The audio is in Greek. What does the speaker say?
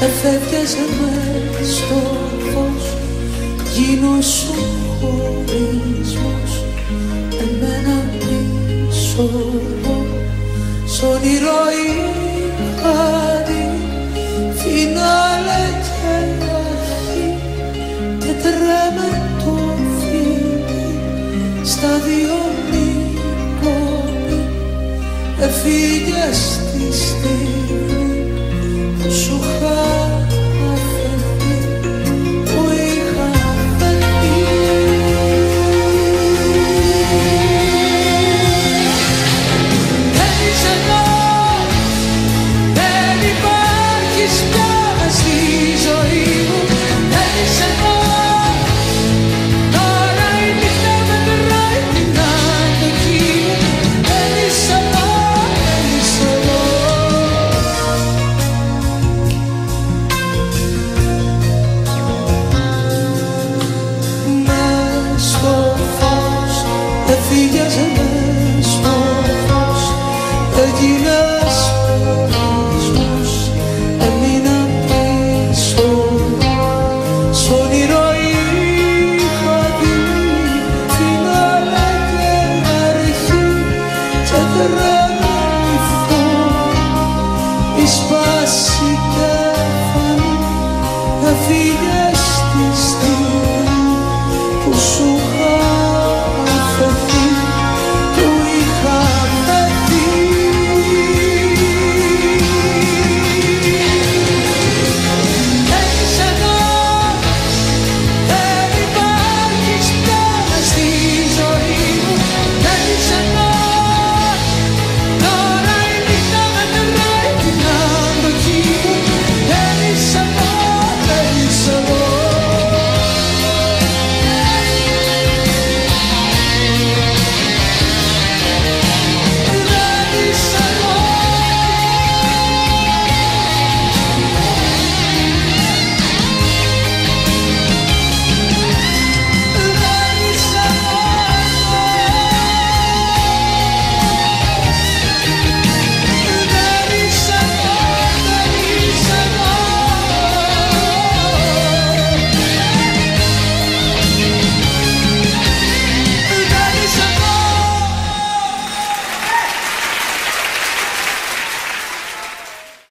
Χώρισε με στο φως Γίνω σου χωρισμός. Εμένα πίσω Σ' όνειρο είχα δει Φινάλε και αρχή Και τρέμε το φίλι Στα δυο μη κόπη Εφήγες τη στιγμή που σου χάρη στο φως, έφυγες μες στο φως, έγινε